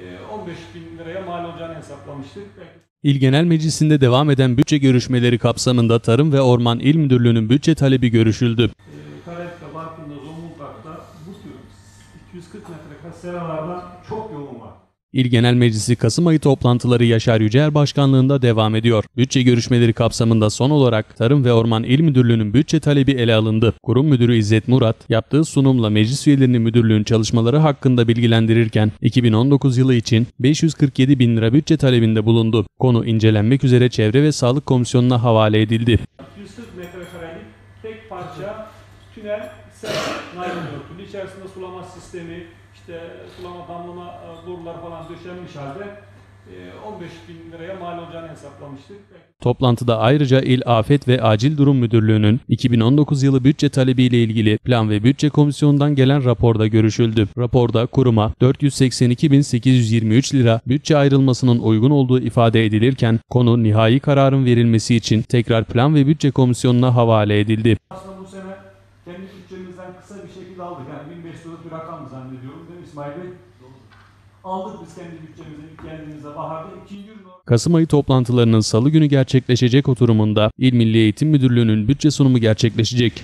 e, 15 bin liraya mal olacağını hesaplamıştık. İl Genel Meclisi'nde devam eden bütçe görüşmeleri kapsamında Tarım ve Orman İl Müdürlüğü'nün bütçe talebi görüşüldü. e, Karayip'te, Bartın'da, Zonguldak'ta bu tür 240 metrekare seralardan çok yoğun var. İl Genel Meclisi Kasım ayı toplantıları Yaşar Yücel Başkanlığında devam ediyor. Bütçe görüşmeleri kapsamında son olarak Tarım ve Orman İl Müdürlüğü'nün bütçe talebi ele alındı. Kurum Müdürü İzzet Murat yaptığı sunumla meclis üyelerini müdürlüğün çalışmaları hakkında bilgilendirirken 2019 yılı için 547 bin lira bütçe talebinde bulundu. Konu incelenmek üzere Çevre ve Sağlık Komisyonu'na havale edildi. 240 metrekarelik tek parça tünel sera naylon örtülü. İçerisinde sulama sistemi, işte sulama damlama e, borular falan döşenmiş halde e, 15 bin liraya mal olacağını hesaplamıştık. Toplantıda ayrıca İl Afet ve Acil Durum Müdürlüğü'nün 2019 yılı bütçe talebiyle ilgili Plan ve Bütçe Komisyonu'ndan gelen raporda görüşüldü. Raporda kuruma 482.823 lira bütçe ayrılmasının uygun olduğu ifade edilirken konu nihai kararın verilmesi için tekrar Plan ve Bütçe Komisyonu'na havale edildi. Aslında bu sene kendi bütçemizden kısa bir şekilde aldık. Yani 1500 liralık bir rakam zannediyorum değil mi İsmail Bey? Aldık biz kendi bütçemize ilk geldiğimizde baharda. ikinci ürün Kasım ayı toplantılarının salı günü gerçekleşecek oturumunda İl Milli Eğitim Müdürlüğü'nün bütçe sunumu gerçekleşecek.